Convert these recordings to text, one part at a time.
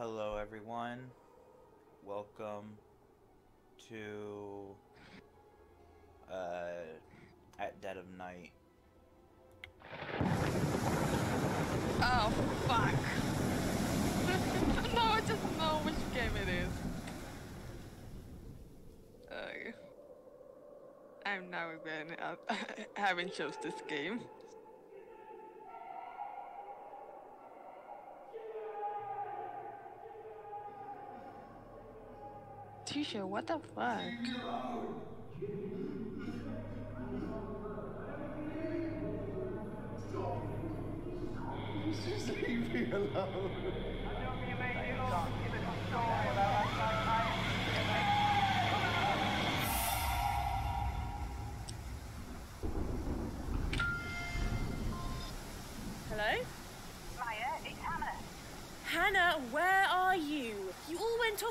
Hello, everyone. Welcome to uh, at dead of night. Oh, fuck. no, I just know which game it is. Uh, I'm now again uh, haven't chose this game. Tisha, what the fuck? Just leave me alone.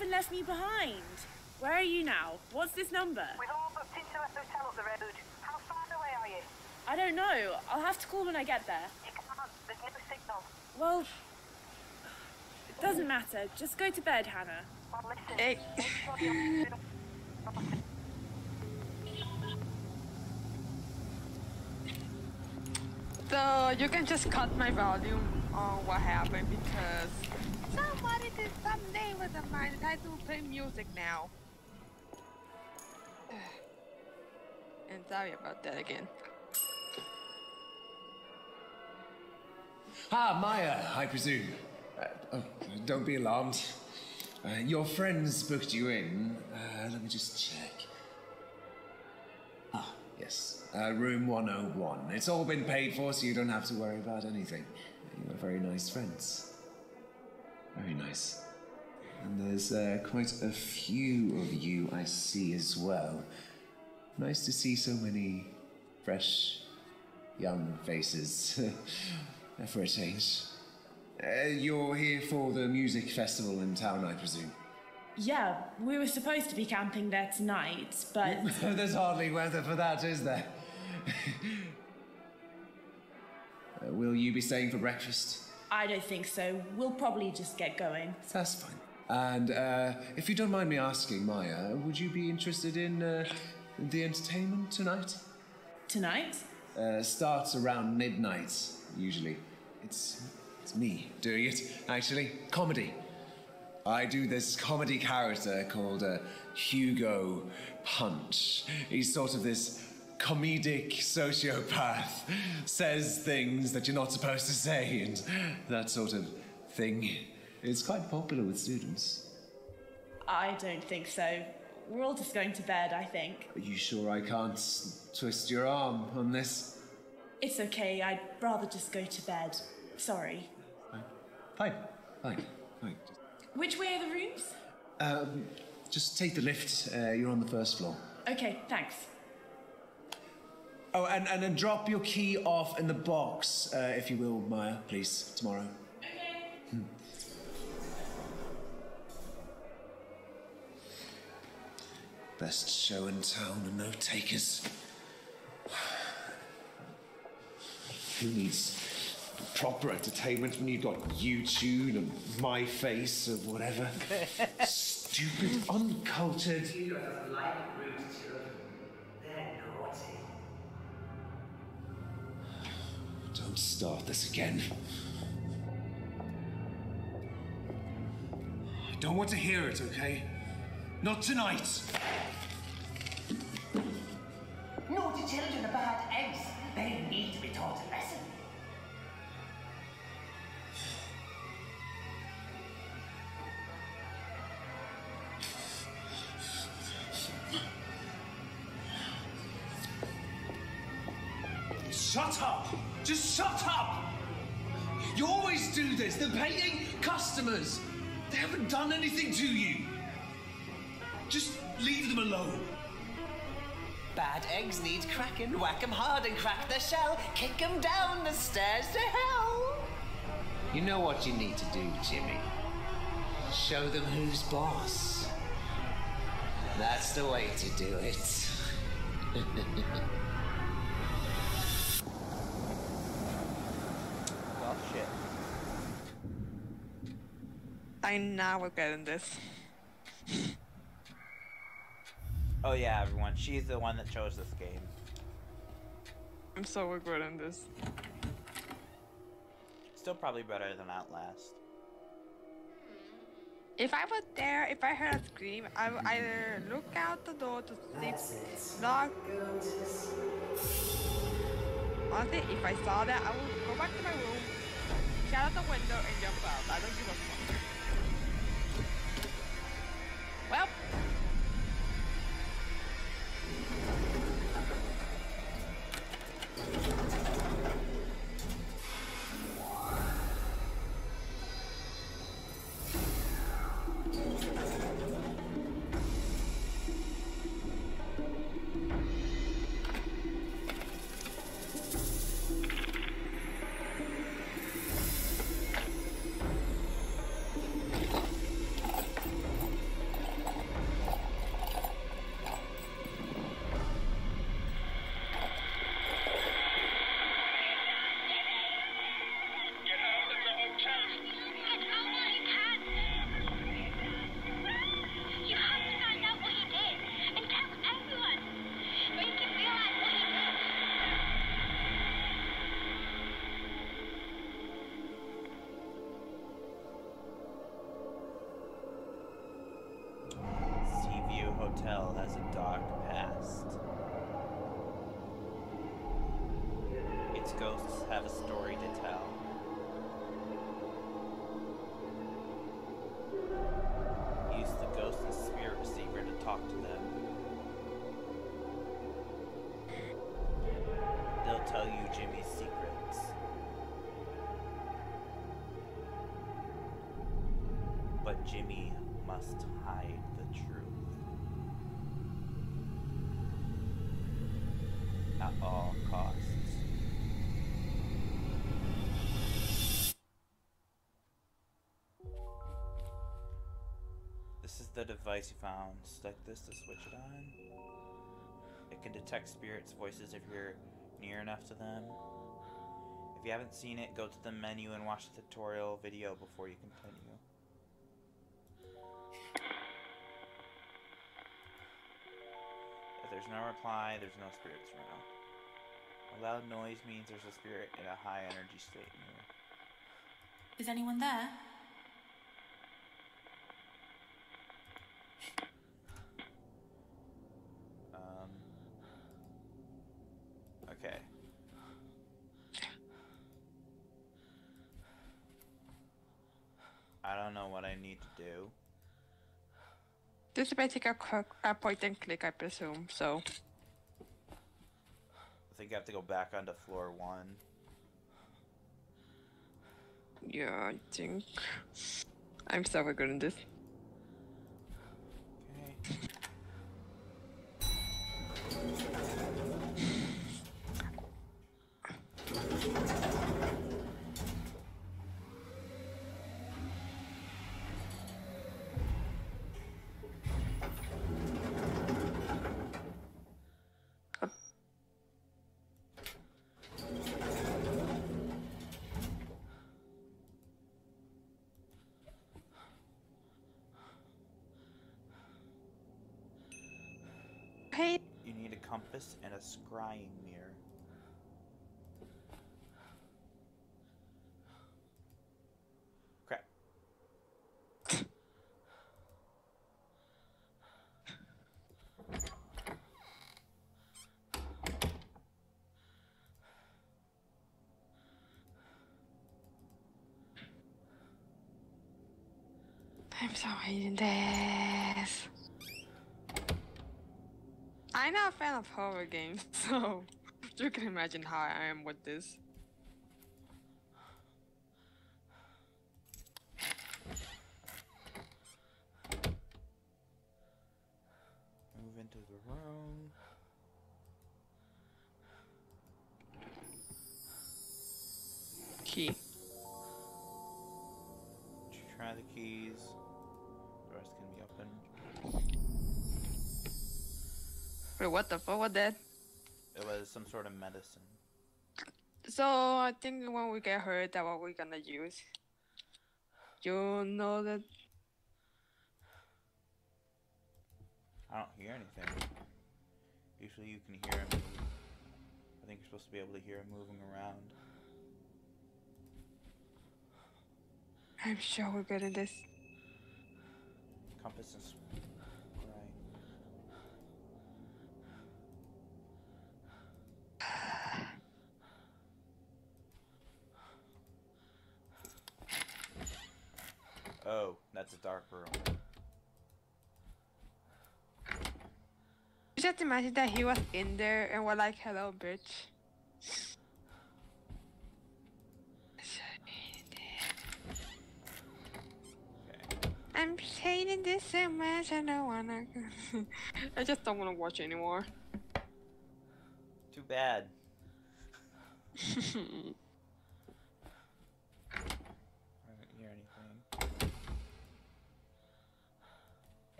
Off and left me behind. Where are you now? What's this number? We've all booked into a hotel up the road. How far away are you? I don't know. I'll have to call when I get there. You can't. There's no signal. Well, it doesn't matter. Just go to bed, Hannah. Well, listen. Hey. Make sure the officer's So you can just cut my volume on what happened because somebody did some neighbors of mine tried to play music now. and sorry about that again. Ah, Maya, I presume. Uh, oh, don't be alarmed. Uh, your friends booked you in. Uh, let me just check. Ah, yes. Uh, room 101. It's all been paid for, so you don't have to worry about anything. You are very nice friends. Very nice. And there's uh, quite a few of you I see as well. Nice to see so many fresh, young faces. for a change. Uh, you're here for the music festival in town, I presume. Yeah, we were supposed to be camping there tonight, but There's hardly weather for that, is there? Uh, will you be staying for breakfast? I don't think so. We'll probably just get going. That's fine. And uh, if you don't mind me asking, Maya, would you be interested in uh, the entertainment tonight? Tonight? Uh, starts around midnight, usually. It's, it's me doing it, actually. Comedy. I do this comedy character called uh, Hugo Punch. He's sort of this comedic sociopath, says things that you're not supposed to say, and that sort of thing. It's quite popular with students. I don't think so. We're all just going to bed, I think. Are you sure I can't twist your arm on this? It's okay. I'd rather just go to bed. Sorry. Fine, fine, fine. Which way are the rooms? Um, just take the lift. Uh, you're on the first floor. Okay, thanks. Oh, and, and then drop your key off in the box, uh, if you will, Maya, please, tomorrow. Hmm. Best show in town and no takers. Who needs proper entertainment when you've got YouTube and My Face or whatever? Stupid, uncultured. Don't start this again. I don't want to hear it, okay? Not tonight. Naughty children are bad eggs. They need to be taught a lesson. Shut up! Just shut up! You always do this. They're paying customers. They haven't done anything to you. Just leave them alone. Bad eggs need cracking. Whack 'em hard and crack the shell. Kick 'em down the stairs to hell. You know what you need to do, Jimmy. Show them who's boss. That's the way to do it. Well, shit. I'm not regretting this. Oh yeah, everyone. She's the one that chose this game. I'm so regretting this. Still probably better than Outlast. If I was there, if I heard a scream, I would either look out the door to sleep, lock. Honestly, if I saw that, I would go back to my room, shout out the window, and jump out. I don't give a fuck. Hotel has a dark past. Its ghosts have a story to tell. Use the ghost and spirit receiver to talk to them. They'll tell you Jimmy's secrets. But Jimmy must hide the device you found. Select this to switch it on. It can detect spirits' voices if you're near enough to them. If you haven't seen it, go to the menu and watch the tutorial video before you continue. If there's no reply, there's no spirits around. A loud noise means there's a spirit in a high energy state. Is anyone there? Um. Okay. I don't know what I need to do. this is basically a, point and click, I presume. So, I think I have to go back onto floor one. yeah, I think I'm so regretting this. Okay. Hey, You need a compass and a scrying mirror. Crap. I'm so hating this. I'm not a fan of horror games, so you can imagine how I am with this. What the fuck was that? It was some sort of medicine. So I think when we get hurt, that's what we're gonna use. you know that I don't hear anything. Usually you can hear him. I think you're supposed to be able to hear him moving around. I'm sure we're good at this. Compass is right. Oh, that's a dark room. Just imagine that he was in there and we're like, hello, bitch. I'm hating this so much, I don't wanna. I just don't wanna watch anymore. Too bad.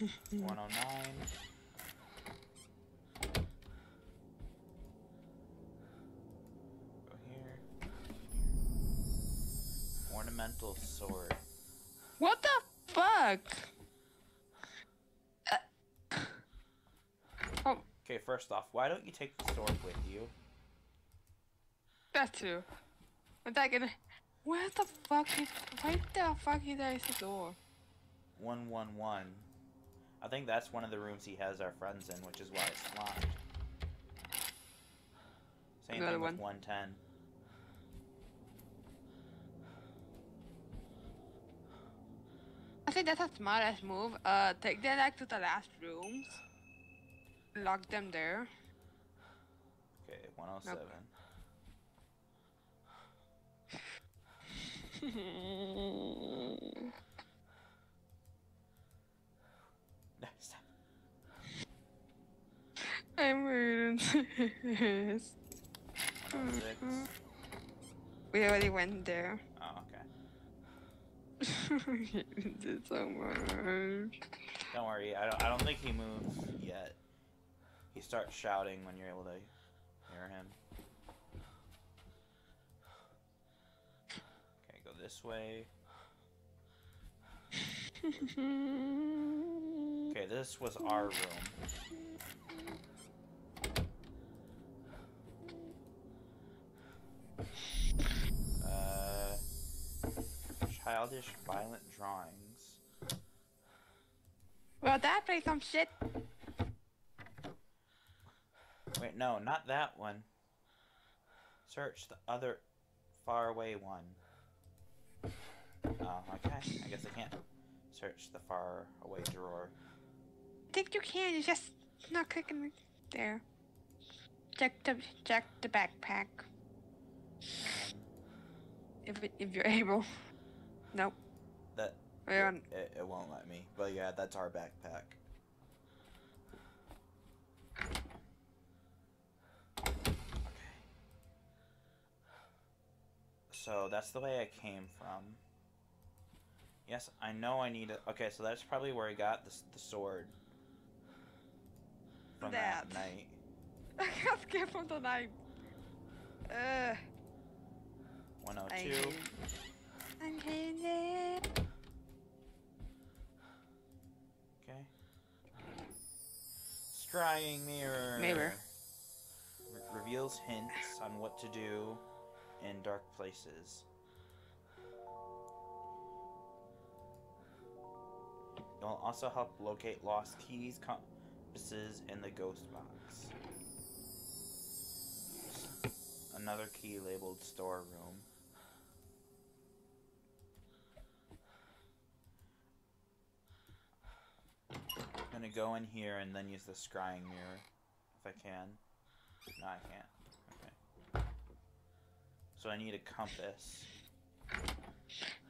109. Go here. Ornamental sword. What the fuck? Uh, oh. Okay, first off, why don't you take the sword with you? That too. But that can. Where the fuck is? Why the fuck is there a door? One one one. I think that's one of the rooms he has our friends in, which is why it's locked. Same Another thing with 110. I think that's a smart ass move. Uh, take them like to the last rooms. Lock them there. Okay, 107. No, stop. I'm reading this. We already went there. Oh, okay. did so much. Don't worry, I don't, I don't think he moves yet. He starts shouting when you're able to hear him. Okay, go this way. Okay, this was our room. Childish, violent drawings. well, that plays some shit. Wait, no, not that one. Search the other far away one. Oh, okay. I guess I can't search the far away drawer. I think you can. You just not clicking there. Check the check the backpack Um, if it, if you're able. Nope. that it, it, it won't let me. But yeah, that's our backpack. Okay. So that's the way I came from. Yes, I know I need it. Okay, so that's probably where I got the, the sword. From that, That. night. I got scared from the. Uh, I 102. I'm. Okay. Scrying mirror. Mirror. Re- reveals hints on what to do in dark places. It will also help locate lost keys, compasses, and the ghost box. Another key labeled storeroom. I'm gonna go in here and then use the scrying mirror if I can. No, I can't. Okay. So I need a compass.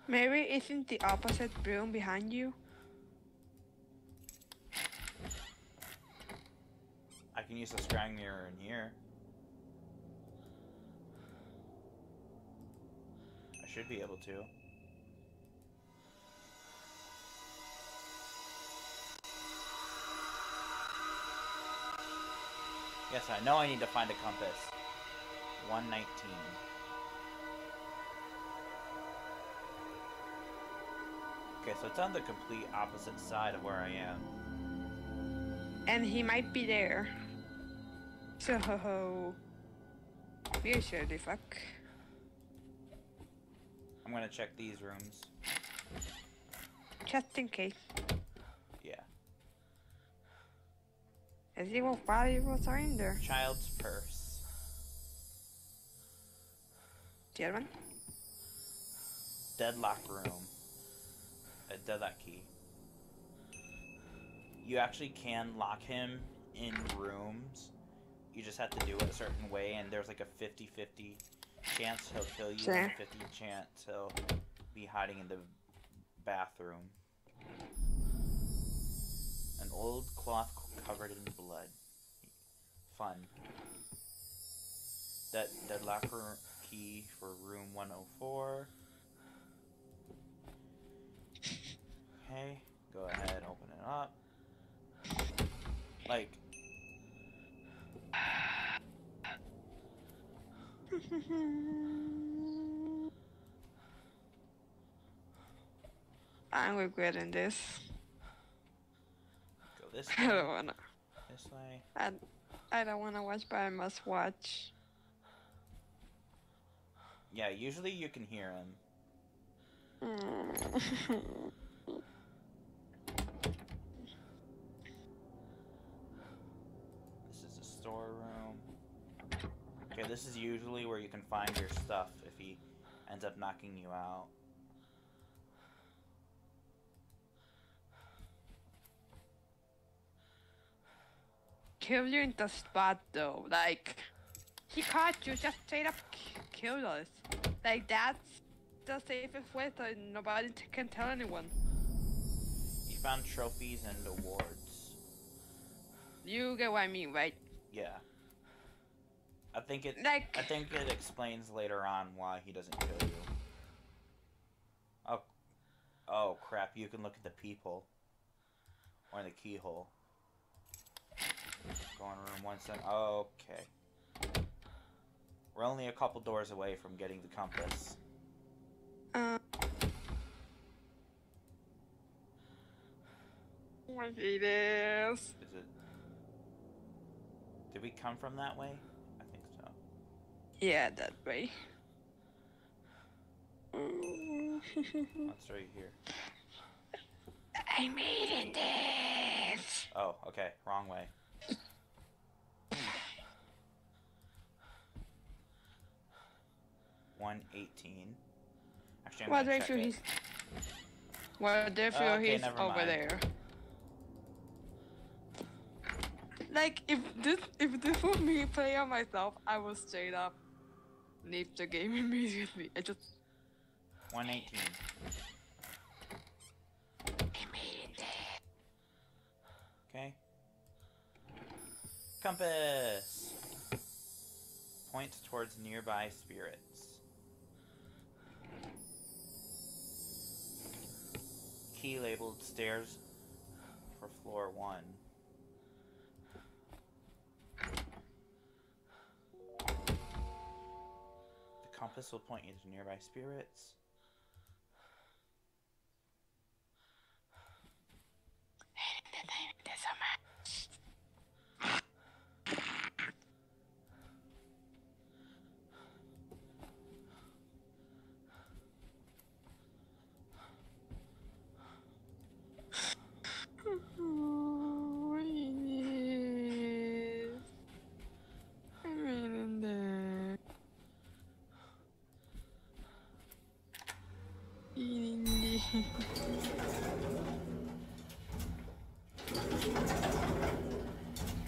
Maybe isn't the opposite room behind you? I can use the scrying mirror in here. I should be able to. Yes, I know I need to find a compass. 119. Okay, so it's on the complete opposite side of where I am. And he might be there. So, ho ho. Be sure the fuck. I'm gonna check these rooms. Just in case. As he are in there. Child's purse. The other one? Deadlock room. A deadlock key. You actually can lock him in rooms. You just have to do it a certain way, and there's like a 50 50 chance he'll kill you, and Sure. a 50 chance he'll be hiding in the bathroom. An old cloth covered in blood. Fun. That deadlock key for room 104. Okay, go ahead, open it up. Like, I'm regretting this. This I don't wanna. this way. I, I don't wanna watch, but I must watch. Yeah, usually you can hear him. Mm. This is a storeroom. Okay, this is usually where you can find your stuff if he ends up knocking you out. Kill you in the spot though. Like, he caught you, just straight up k- killed us. Like, that's the safest way so nobody can tell anyone. You found trophies and awards. You get what I mean, right? Yeah. I think it. Like- I think it explains later on why he doesn't kill you. Oh. Oh crap! You can look at the people. Or in the keyhole. Go in room one second. Okay. We're only a couple doors away from getting the compass. Uh. What it is? Is it? Did we come from that way? I think so. Yeah, that way. That's right here. I made it this. Oh, okay. Wrong way. One eighteen. Actually, I'm if check he's? What if Okay, he's over mind. there? Like if this if this was me playing myself, I would straight up leave the game immediately. I just One eighteen. Okay. Compass points towards nearby spirits. Key labeled stairs for floor one. The compass will point you to nearby spirits.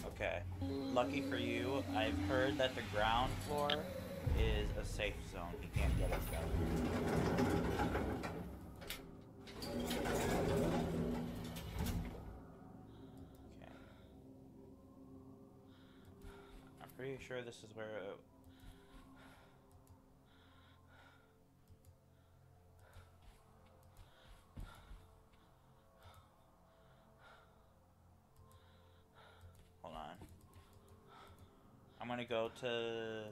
Okay. Lucky for you, I've heard that the ground floor is a safe zone. He can't get us there. Okay. I'm pretty sure this is where. uh, Hold on. I'm gonna go to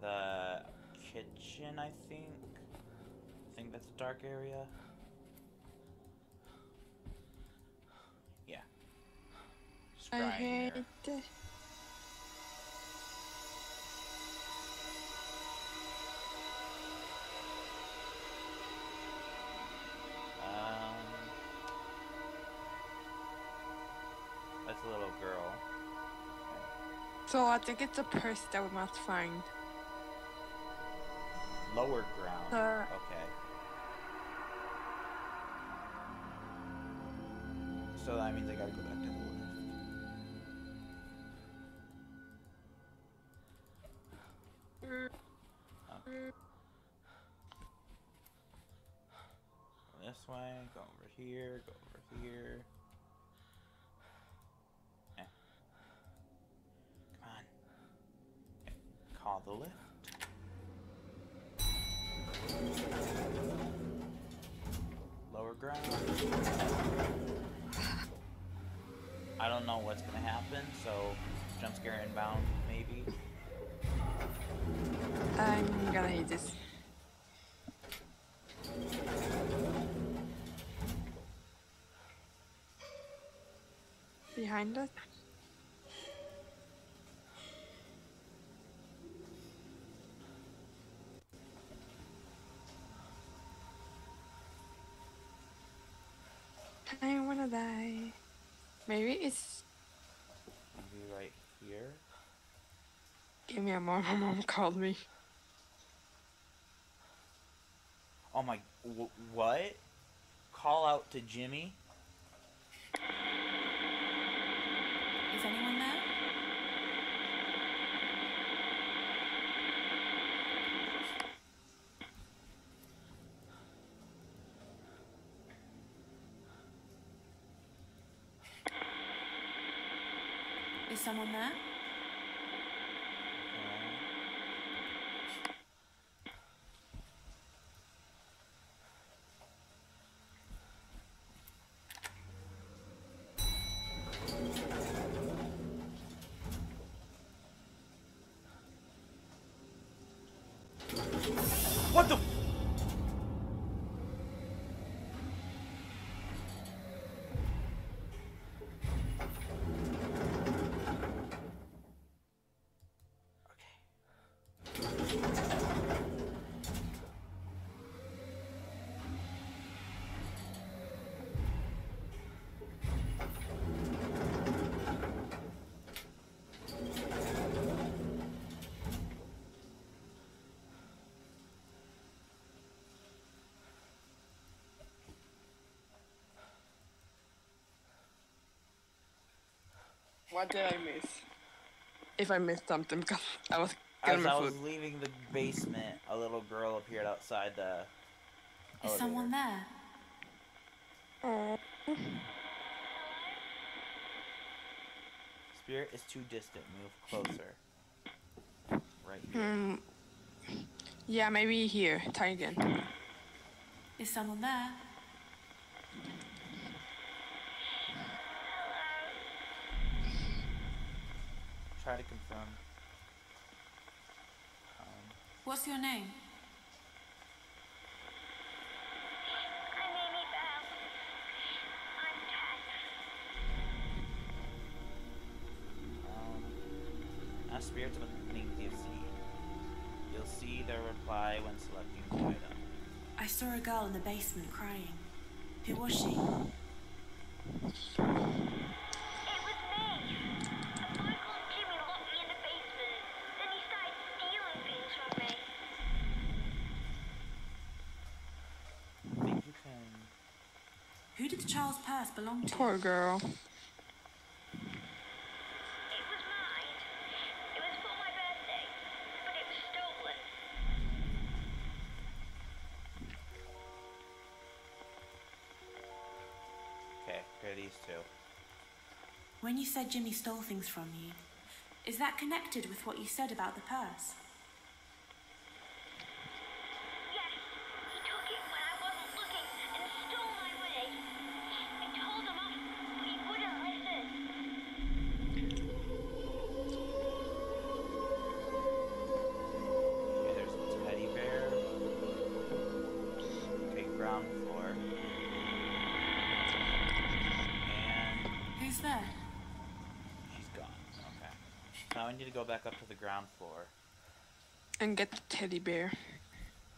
the kitchen, I think. I think that's a dark area? Yeah. I Scrying hate here. I think it's a purse that we must find. Lower ground. Uh, okay. So that means I gotta go back to the left. Okay. This way, go over here, go over here. Eh. Come on. Okay. Call the lift. Lower ground. I don't know what's gonna happen, so jump scare inbound, maybe. I'm gonna hate this. Behind us? I. Maybe it's Maybe right here. give me a mom. My mom called me. Oh my, w- what? Call out to Jimmy? Is anyone there? Is someone there? What the? What did I miss? If I missed something, because I was As getting I my was food. leaving the basement, a little girl appeared outside the. Is someone there? Spirit is too distant. Move closer. Right here. Hmm. Yeah, maybe here. Try again. Is someone there? Try to confirm. Um, What's your name? I'm Amy Bell. I'm ten. um, ask spirits what things you've seen. You'll see their reply when selecting the item. I saw a girl in the basement crying. Who was she? It was me. Michael and Jimmy locked me in the basement. Then he started stealing things from me. think you can. Who did the child's purse belong to? Poor girl. It was mine. It was for my birthday, but it was stolen. Okay, here are these two. When you said Jimmy stole things from you, is that connected with what you said about the purse? Ground floor. And get the teddy bear.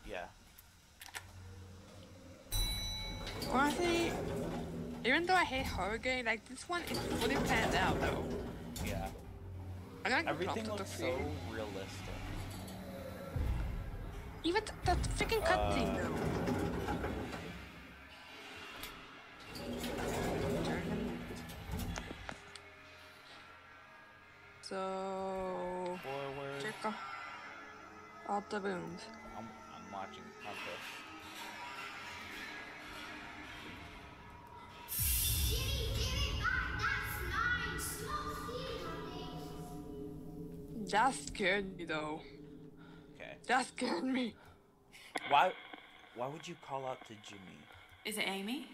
Yeah. Honestly, even though I hate horror game, like this one is fully planned out though. Yeah. I like the Everything plot of the looks so realistic. Even th- that freaking cutscene Uh, though. So Forward. check out all the rooms. I'm, I'm watching Compass. That scared me though. Okay. That scared me. Why why would you call out to Jimmy? Is it Amy?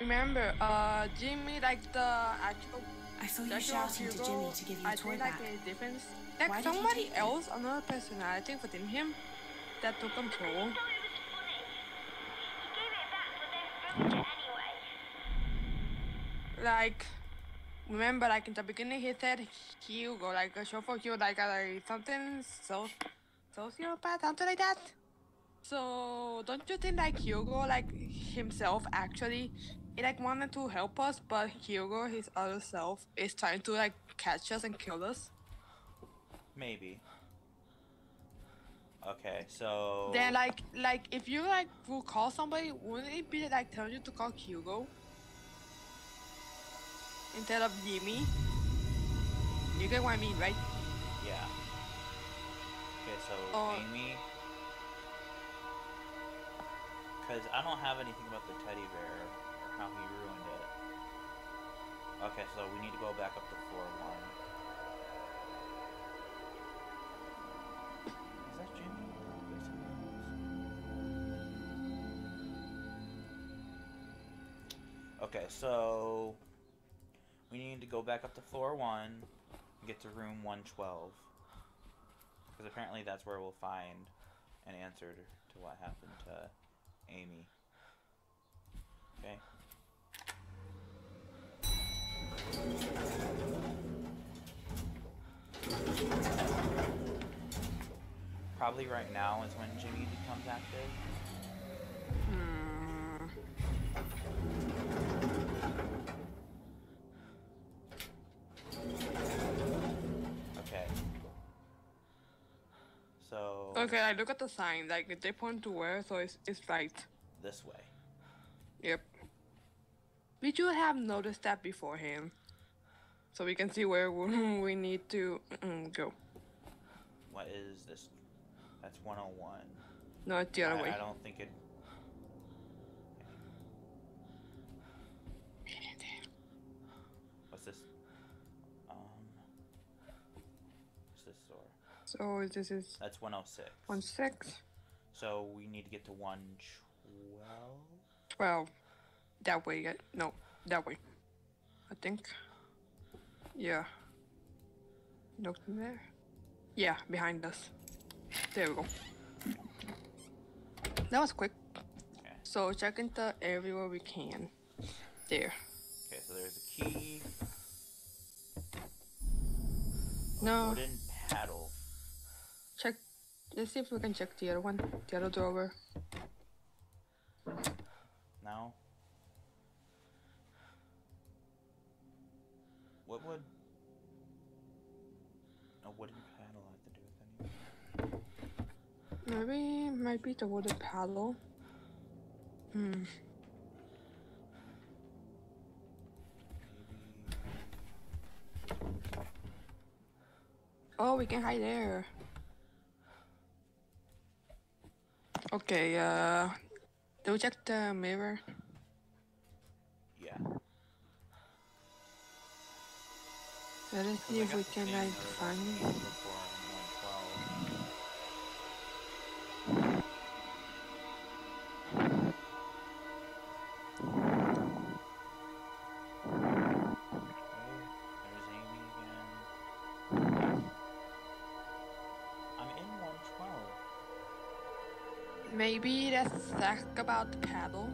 Remember, uh, Jimmy, like the actual. I saw you actual shouting to Jimmy to give you I a toy think, like back. the difference. Like Why did he somebody it? else, another personality within him, that took control. Like, remember, like in the beginning, he said Hugo, like a show for Hugo, like, uh, like something so sociopath, something like that. So don't you think like Hugo, like himself, actually, he like wanted to help us, but Hugo, his other self, is trying to like catch us and kill us. Maybe. Okay, so Then like, like if you like will call somebody, wouldn't it be like telling you to call Hugo instead of Jimmy? You get what I mean, right? yeah. Okay, so Oh. Amy. Because I don't have anything about the teddy bear how he ruined it. Okay, so we need to go back up to floor one. Is that Jimmy? Okay, so we need to go back up to floor one and get to room 112. Because apparently that's where we'll find an answer to what happened to Amy. Okay. Probably right now is when Jimmy becomes active. Hmm. Okay. So Okay, I look at the sign. Like they point to where, so it's it's right. this way. Yep. We should have noticed that beforehand, so we can see where we need to go. What is this? That's 101. No, it's the other I, way. I don't think it. What's this? Um. What's this door? So this is That's 106. one six, So we need to get to 112? twelve. That way. No, that way. I think. Yeah. Look there. Yeah, behind us. There we go. That was quick. Okay. So check into everywhere we can. There. Okay, so there's a key. No. Wooden paddle. Check. Let's see if we can check the other one. The other drawer. No? Maybe might be the wooden paddle. Hmm. Oh, we can hide there. Okay, uh, do we check the mirror? Yeah. Let us see if we can like find Maybe let's talk about the paddle.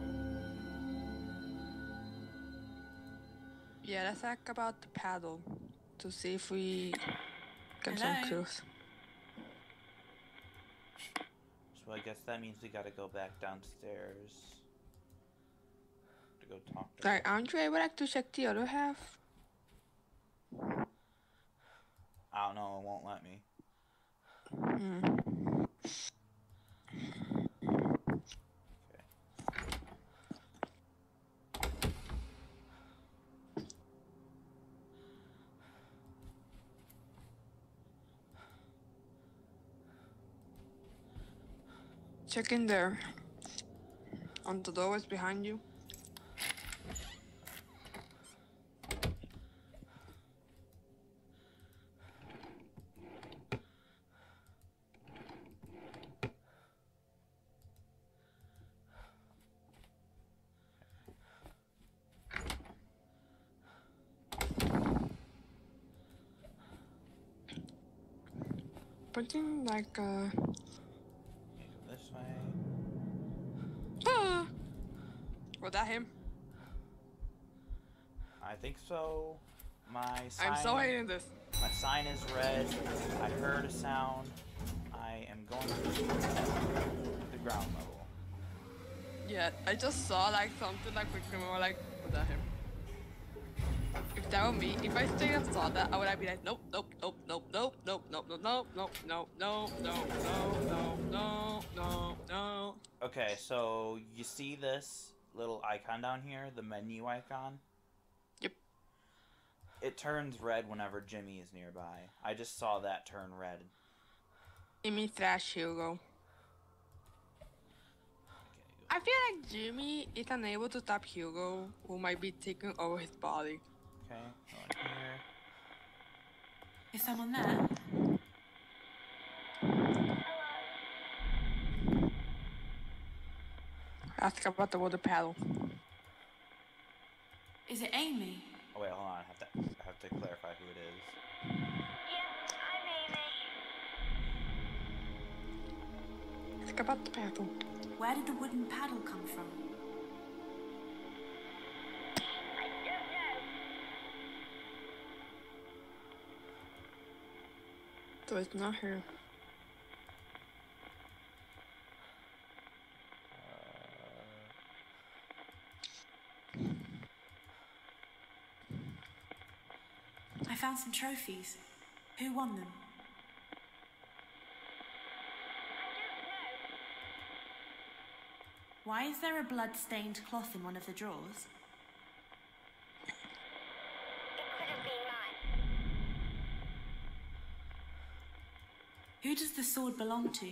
Yeah, let's talk about the paddle to see if we get some clues. So I guess that means we gotta go back downstairs to go talk to Like, aren't you able like, to check the other half? I don't know, it won't let me. Hmm. Check in there. On the doors behind you. Pointing like uh You go this way. Ah! Was that him? I think so. My sign, I'm so hating this. my sign is red. I heard a sound. I am going to the ground level. Yeah, I just saw like something like him. or like, was that him? If that were me, if I straight up saw that, I would have be like, nope, nope, nope, nope, nope, nope, nope, nope, nope, nope, nope, nope, nope, nope, nope, nope, nope. Okay, so you see this little icon down here, the menu icon? Yep. It turns red whenever Jimmy is nearby. I just saw that turn red. It means Thrash Hugo. I feel like Jimmy is unable to stop Hugo, who might be taking over his body. Okay, go in here. Is someone there? Ask about the water paddle. Is it Amy? Oh wait, hold on. I have to I have to clarify who it is. Yes, I'm Amy. Ask about the paddle. Where did the wooden paddle come from? I don't know. So it's not here. Found some trophies. Who won them? Why is there a blood-stained cloth in one of the drawers? It could have been mine. Who does the sword belong to?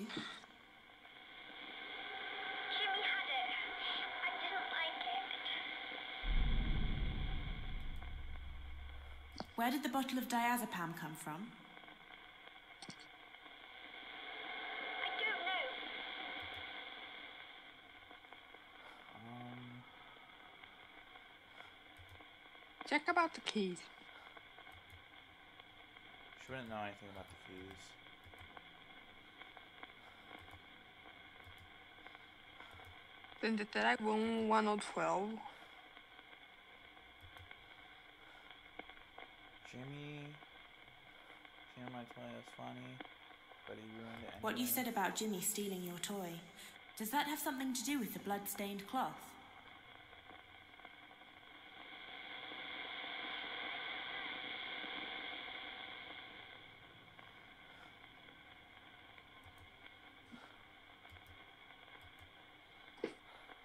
Where did the bottle of diazepam come from? Um... Check about the keys. She wouldn't know anything about the keys. Then the tag One Twelve. Might tell you it's funny, but he ruined it. What you said about Jimmy stealing your toy, does that have something to do with the blood-stained cloth?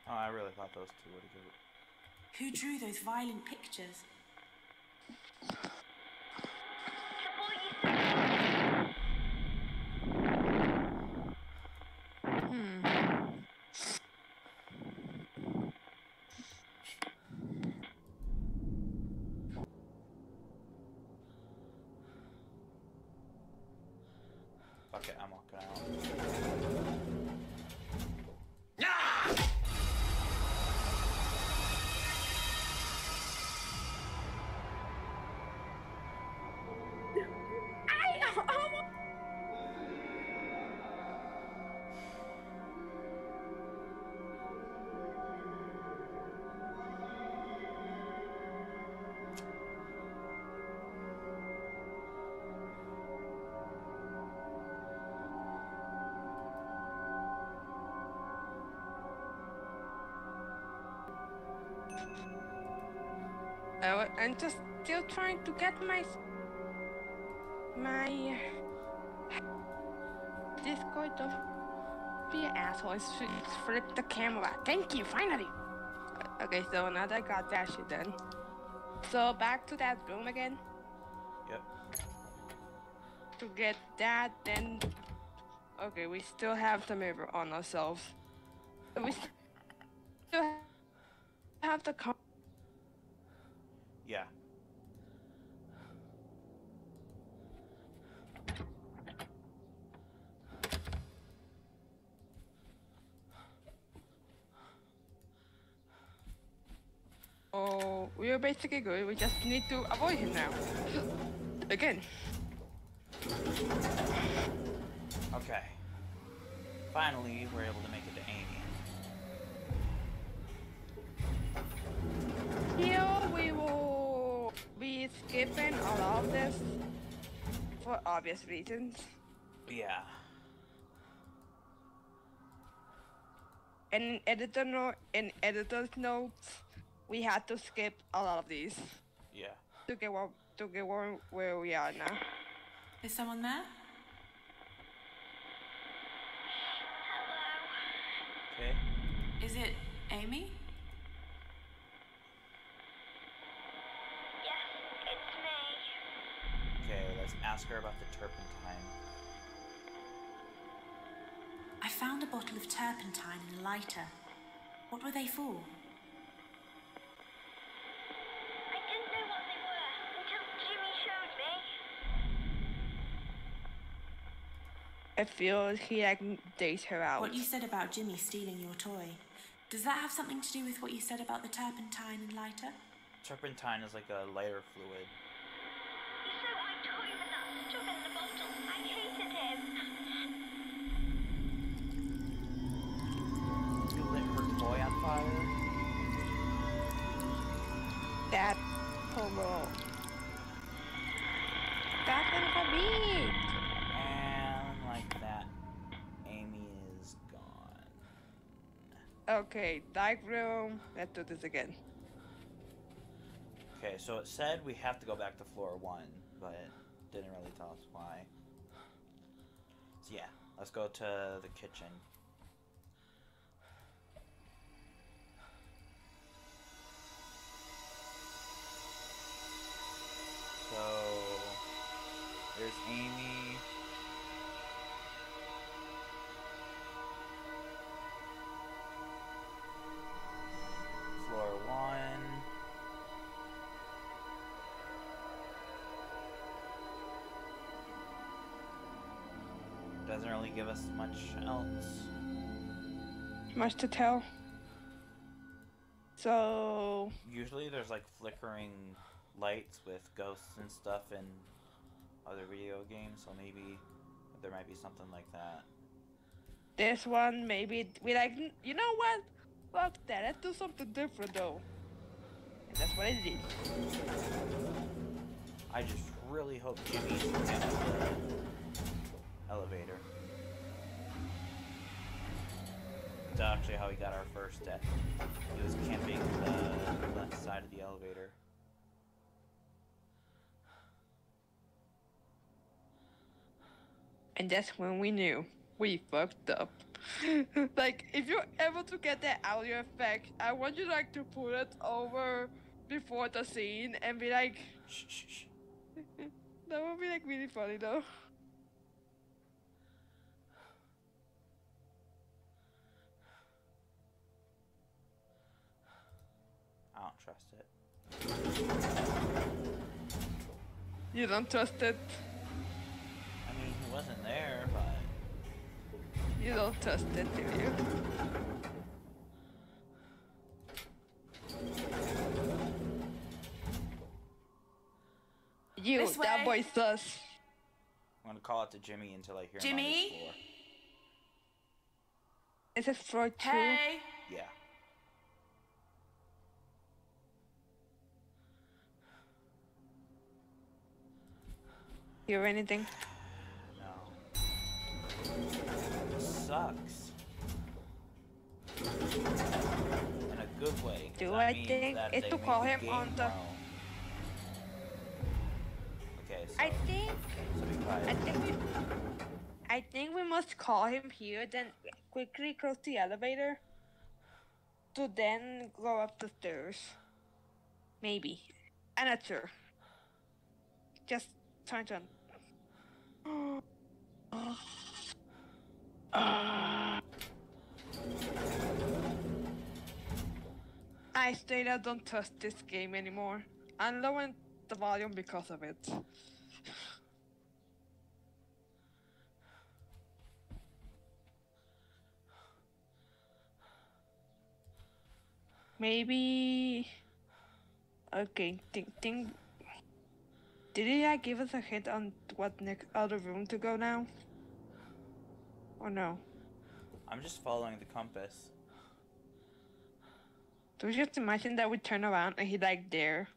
Oh, I really thought those two would go. Who drew those violent pictures? Oh, I'm just still trying to get my my uh, Discord. Don't be an asshole. and Flip the camera. Thank you. Finally. Okay, so now that I got that shit done. So back to that room again. Yep. To get that, then. Okay, we still have the mirror on ourselves. We still have the. Com- Yeah. Oh, we are good. We just need to avoid him now. Again. Okay. Finally, we're able to make it to Amy. Here we will be skipping a lot of this for obvious reasons. Yeah. And editor no- in editor's notes, we had to skip a lot of these Yeah. to get where, to get where, where we are now. Is someone there? Hello. Okay. Is it Amy? Yes, it's me. Okay, let's ask her about the turpentine. I found a bottle of turpentine and a lighter. What were they for? I feel he like dates her out. What you said about Jimmy stealing your toy. Does that have something to do with what you said about the turpentine and lighter? Turpentine is like a lighter fluid. He stole my toy with that stuff the bottle. I hated him. You lit her toy on fire? that homo. That's gonna for Okay, dark room. Let's do this again. Okay, so it said we have to go back to floor one, but it didn't really tell us why. So yeah, let's go to the kitchen. So there's Amy. Really give us much else. Much to tell. So Usually there's like flickering lights with ghosts and stuff in other video games, so maybe there might be something like that. this one maybe we like. You know what? Fuck that. Let's do something different though. And that's what I did. I just really hope Jimmy's in the elevator. That's actually how we got our first death. He was camping the left side of the elevator. And that's when we knew we fucked up. like, if you're able to get that audio effect, I want you like to put it over before the scene and be like, Shh, shh, shh. that would be like really funny though. Trust it. You don't trust it. I mean, he wasn't there, but You don't trust it, do you? You, This that way. boy sus. I'm gonna call out to Jimmy until I hear him on Jimmy? this floor. Is it floor two? Hey! Yeah. Hear anything? No. Sucks. In a good way. Do I think it's to call him on the- grow. so, I think so. I think we I think we must call him here, then quickly cross the elevator to then go up the stairs. Maybe. I'm not sure. Just turn on. I up don't trust this game anymore. I'm lowering the volume because of it. Maybe. Okay, think, think. Did he uh, give us a hint on what next other room to go now? Or no? I'm just following the compass. Do we just imagine that we turn around and he like there?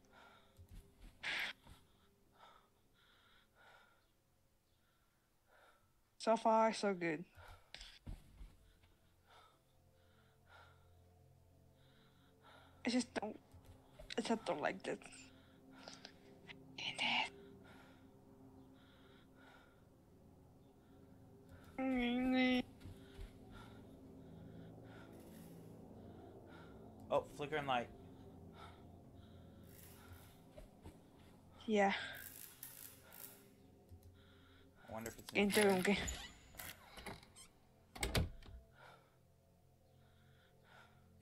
So far, so good. I just don't. I just don't like this. And it. Oh, flickering light. Yeah, I wonder if it's in into room. Okay.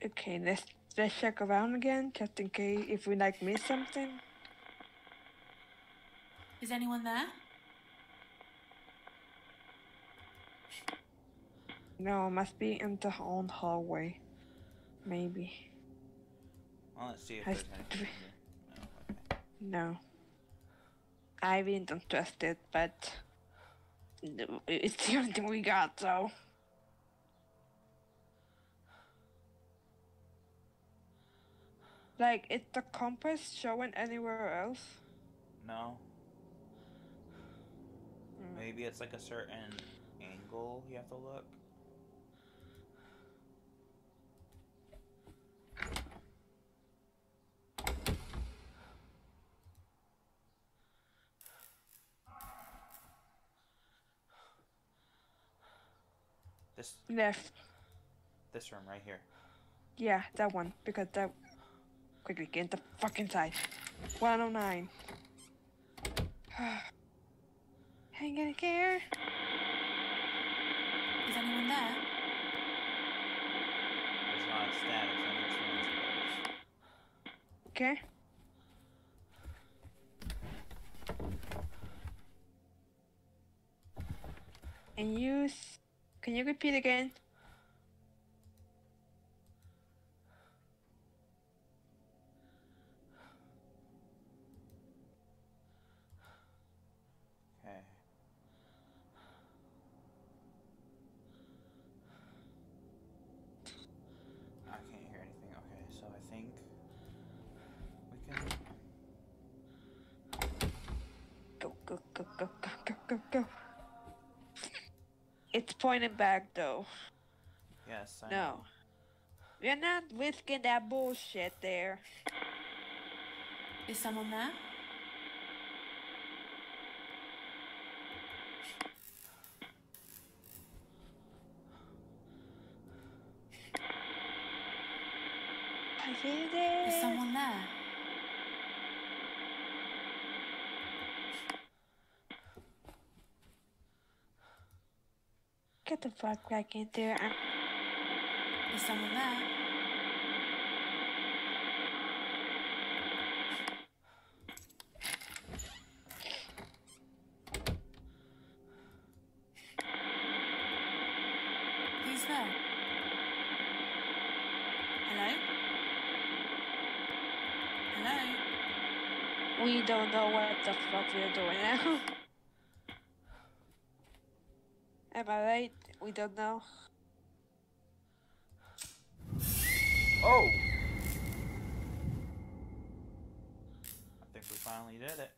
Okay, let's let's check around again just in case if we like miss something. Is anyone there? No, it must be in the own hallway. Maybe. Well, let's see if I there's anything in st- here. No, okay. No. I really don't trust it, but it's the only thing we got, so. Like, is the compass showing anywhere else? No. Hmm. Maybe it's like a certain angle you have to look. This Left. this room right here. Yeah, that one. Because that. Quickly, get the fucking side. 109. Ain't gonna care. Is anyone there? There's not a static, so I need to change those. Okay. And use. Can you repeat again? Okay. I can't hear anything. Okay, so I think we can. Go, go, go, go, go, go, go, go. It's pointing back though. Yes, I No. know. We're not risking that bullshit there. Is someone there? I hate it. Is someone there? Get the fuck back in there. I'm Is someone there? Who's there? Hello? Hello? We don't know what the fuck we're doing now. Am I right? We don't know. Oh! I think we finally did it.